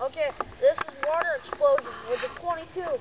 Okay, this is water explosion with a 22.